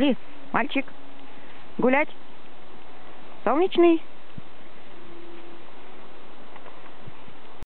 Пошли, мальчик, гулять. Солнечный